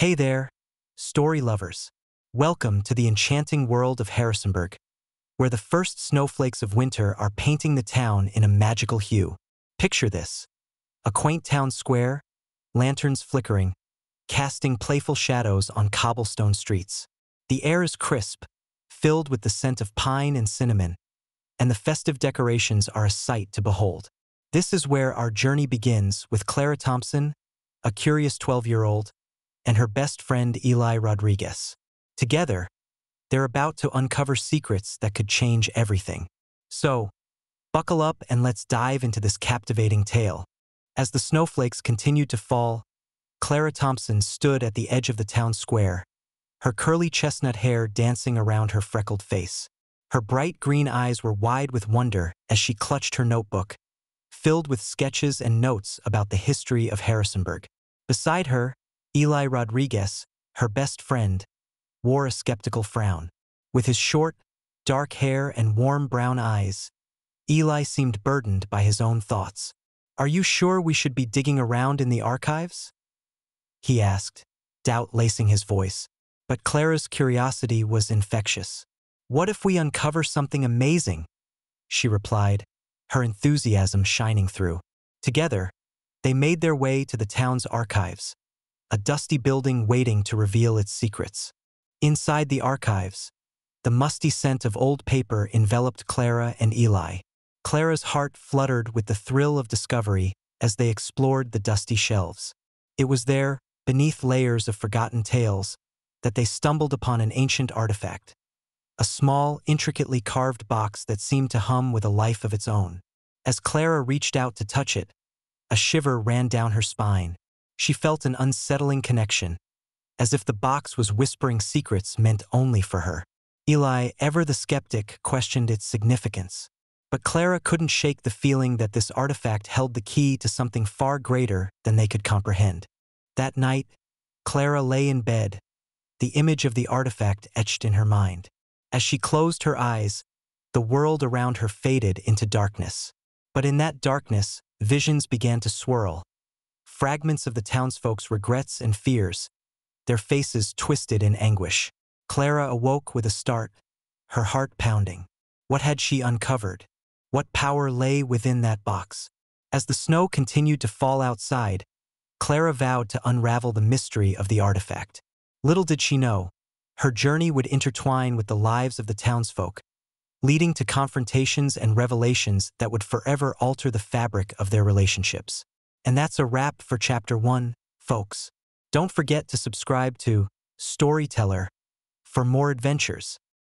Hey there, story lovers. Welcome to the enchanting world of Harrisonburg, where the first snowflakes of winter are painting the town in a magical hue. Picture this. A quaint town square, lanterns flickering, casting playful shadows on cobblestone streets. The air is crisp, filled with the scent of pine and cinnamon, and the festive decorations are a sight to behold. This is where our journey begins with Clara Thompson, a curious 12-year-old, and her best friend Eli Rodriguez. Together, they're about to uncover secrets that could change everything. So, buckle up and let's dive into this captivating tale. As the snowflakes continued to fall, Clara Thompson stood at the edge of the town square, her curly chestnut hair dancing around her freckled face. Her bright green eyes were wide with wonder as she clutched her notebook, filled with sketches and notes about the history of Harrisonburg. Beside her, Eli Rodriguez, her best friend, wore a skeptical frown. With his short, dark hair and warm brown eyes, Eli seemed burdened by his own thoughts. Are you sure we should be digging around in the archives? He asked, doubt lacing his voice. But Clara's curiosity was infectious. What if we uncover something amazing? She replied, her enthusiasm shining through. Together, they made their way to the town's archives, a dusty building waiting to reveal its secrets. Inside the archives, the musty scent of old paper enveloped Clara and Eli. Clara's heart fluttered with the thrill of discovery as they explored the dusty shelves. It was there, beneath layers of forgotten tales, that they stumbled upon an ancient artifact, a small, intricately carved box that seemed to hum with a life of its own. As Clara reached out to touch it, a shiver ran down her spine. She felt an unsettling connection, as if the box was whispering secrets meant only for her. Eli, ever the skeptic, questioned its significance. But Clara couldn't shake the feeling that this artifact held the key to something far greater than they could comprehend. That night, Clara lay in bed, the image of the artifact etched in her mind. As she closed her eyes, the world around her faded into darkness. But in that darkness, visions began to swirl. Fragments of the townsfolk's regrets and fears, their faces twisted in anguish. Clara awoke with a start, her heart pounding. What had she uncovered? What power lay within that box? As the snow continued to fall outside, Clara vowed to unravel the mystery of the artifact. Little did she know, her journey would intertwine with the lives of the townsfolk, leading to confrontations and revelations that would forever alter the fabric of their relationships. And that's a wrap for Chapter 1, folks. Don't forget to subscribe to Storyteller for more adventures.